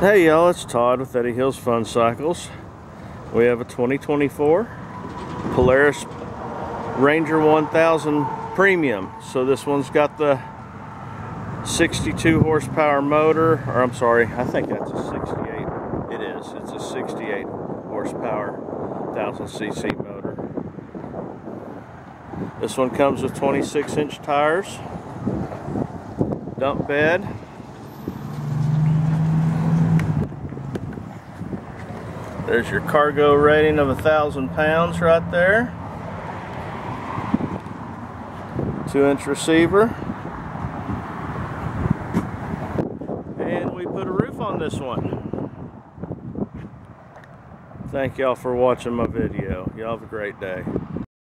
Hey y'all, it's Todd with Eddie Hills Fun Cycles. We have a 2024 Polaris Ranger 1000 Premium. So this one's got the 62 horsepower motor, or I'm sorry, I think that's a 68. It is. It's a 68 horsepower 1000cc motor. This one comes with 26 inch tires, dump bed, There's your cargo rating of a thousand pounds right there. Two inch receiver. And we put a roof on this one. Thank y'all for watching my video. Y'all have a great day.